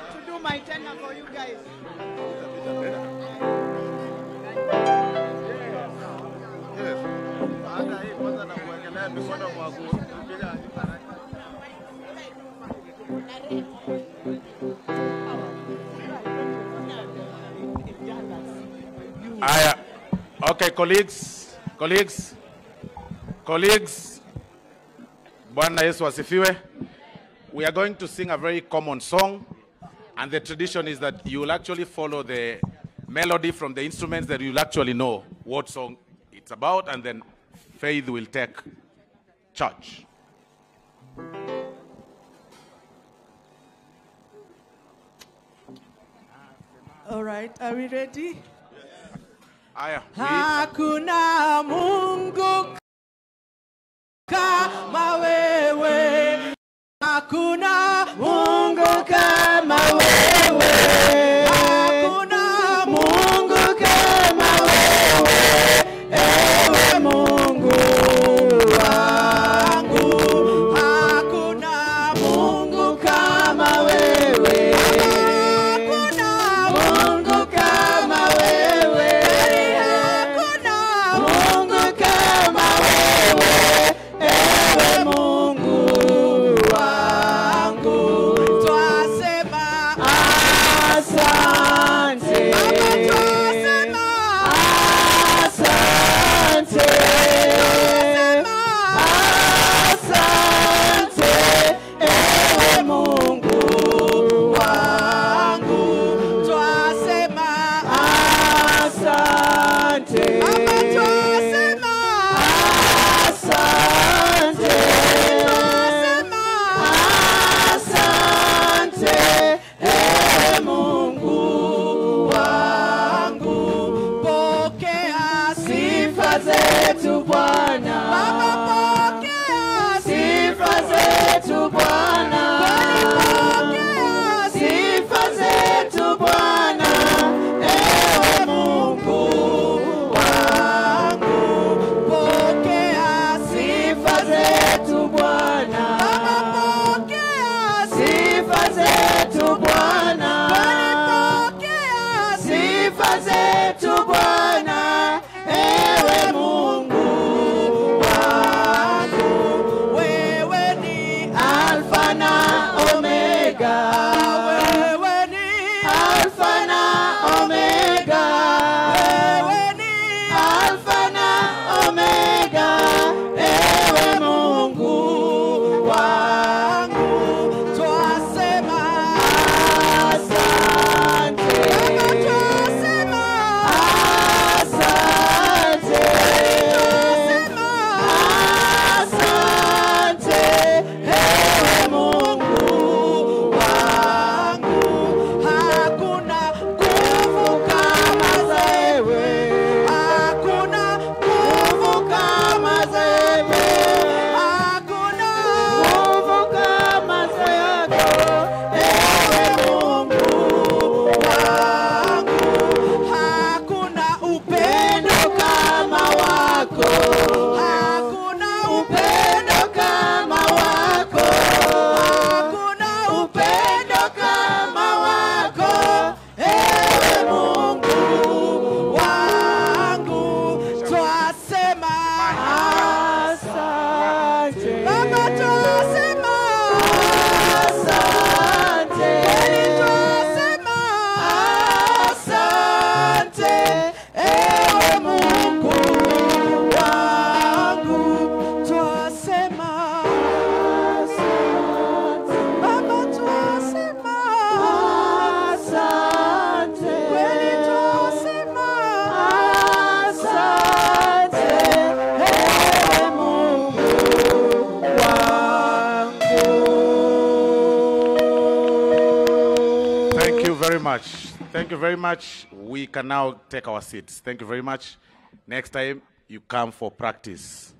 to do my tena for you guys. Aya. Uh, okay, colleagues, colleagues, colleagues. Bwana Yesu asifiwe. We are going to sing a very common song, and the tradition is that you will actually follow the melody from the instruments that you'll actually know what song it's about, and then Faith will take charge. All right, are we ready? Aya. we- Hakuna Mungu kama wewe. Hakuna Mungu kama wewe. Asante. Ewe Mungu wangu. Pokea sifa zetu Bwana. Very much. Thank you very much. We can now take our seats. Thank you very much. Next time, you come for practice.